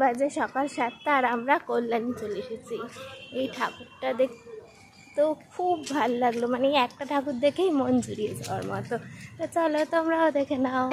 বাজে সকাল সাতটা আর আমরা কল্যাণী চলে এসেছি। এই ঠাকুরটা দেখ তো খুব ভালো লাগল। মানে এই একটা ঠাকুর দেখেই মন জুড়িয়ে যাওয়ার মতো। তো চলো তোমরাও দেখে নাও।